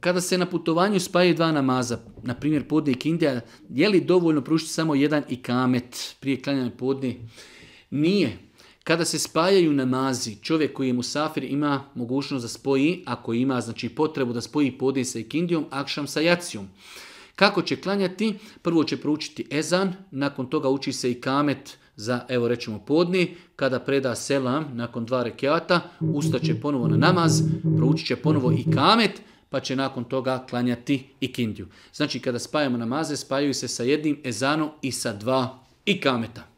kada se na putovanju spajaju dva namaza, na primjer podne i kindija, je li dovoljno pružiti samo jedan i kamet prije klanjanja podne? Nije. Kada se spajaju namazi, čovjek koji je musafir ima mogućnost da spoji, ako ima znači potrebu da spoji podne sa ikindijom, akšam sa jacijom. Kako će klanjati? Prvo će proučiti ezan, nakon toga uči se i kamet za, evo rećemo, podni. Kada preda selam, nakon dva rekiata, ustaće ponovo na namaz, proučit će ponovo i kamet, pa će nakon toga klanjati i kindiju. Znači, kada spajamo namaze, spajaju se sa jednim ezanom i sa dva i kameta.